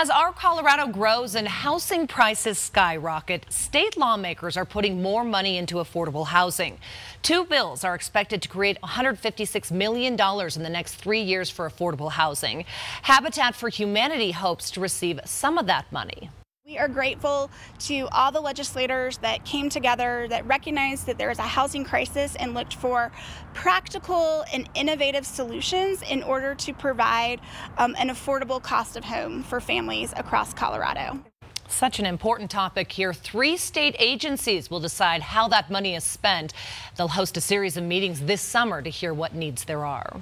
As our Colorado grows and housing prices skyrocket, state lawmakers are putting more money into affordable housing. Two bills are expected to create $156 million in the next three years for affordable housing. Habitat for Humanity hopes to receive some of that money. We are grateful to all the legislators that came together that recognized that there is a housing crisis and looked for practical and innovative solutions in order to provide um, an affordable cost of home for families across Colorado. Such an important topic here. Three state agencies will decide how that money is spent. They'll host a series of meetings this summer to hear what needs there are.